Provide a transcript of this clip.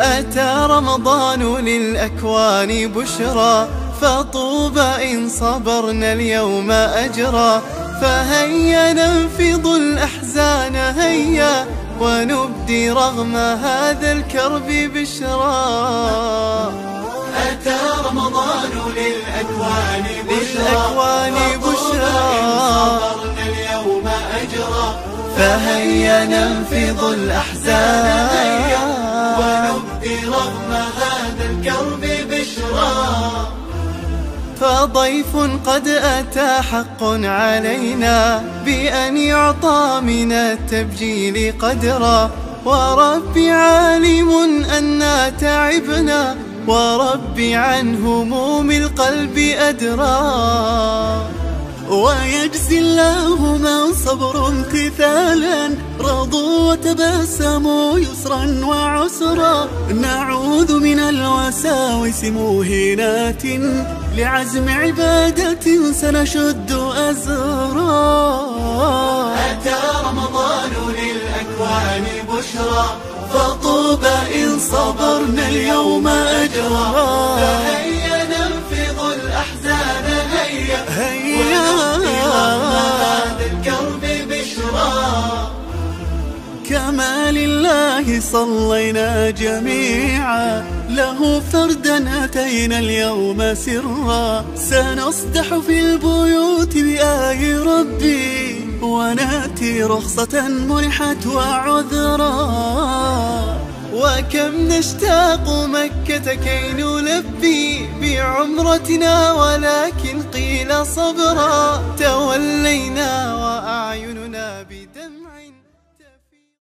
أتى رمضان للأكوان بشرى فطوبى إن صبرنا اليوم أجرا فهيا ننفض الأحزان هيا ونبدي رغم هذا الكرب بشرى. أتى رمضان للأكوان بشرى للأكوان بشرى. صبرنا اليوم أجرا فهيا ننفض الأحزان رغم هذا الكرب بشرى. فضيف قد أتى حق علينا بأن يعطى من التبجيل قدرا. وربي عالم أنا تعبنا وربي عن هموم القلب أدرى ويجزي الله من صبر امتثالا رضوا وتبسموا يسرا وعسرا. نعوذ من الوساوس موهنات لعزم عبادة سنشد أزرا. أتى رمضان للأكوان بشرى فطوبى إن صبرنا اليوم أجرا. فهيا ننفض الأحزان هيا هيا. كما لله صلينا جميعا. له فردا أتينا اليوم سرا. سنصدح في البيوت بآي ربي. ونأتي رخصة منحت وعذرا. وكم نشتاق مكة كي نلبي بعمرتنا ولكن قيل صبرا. تولينا